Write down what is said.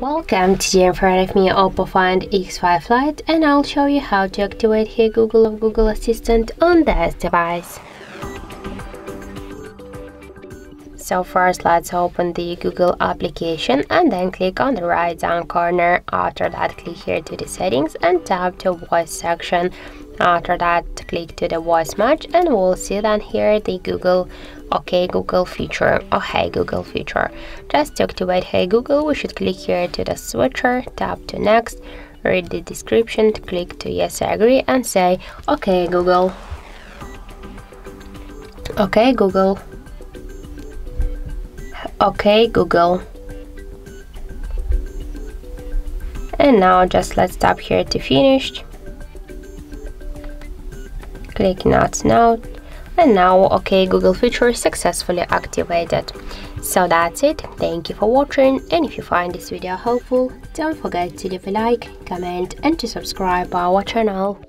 Welcome, today in front of me Oppo Find X5 Lite and I'll show you how to activate Hey Google of Google Assistant on this device. So first let's open the Google application and then click on the right down corner. After that click here to the settings and tap to voice section. After that click to the voice match and we'll see then here the Google OK Google feature or Hey Google feature. Just to activate Hey Google we should click here to the switcher, tap to next, read the description, click to yes I agree and say OK Google. OK Google. OK Google. And now just let's tap here to finish. Click not now. And now OK Google feature successfully activated. So that's it. Thank you for watching and if you find this video helpful, don't forget to leave a like, comment and to subscribe our channel.